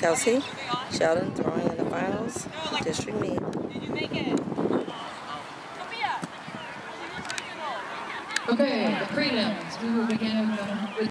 Kelsey Sheldon throwing in the finals, district meet. Okay, the prelims. We will begin with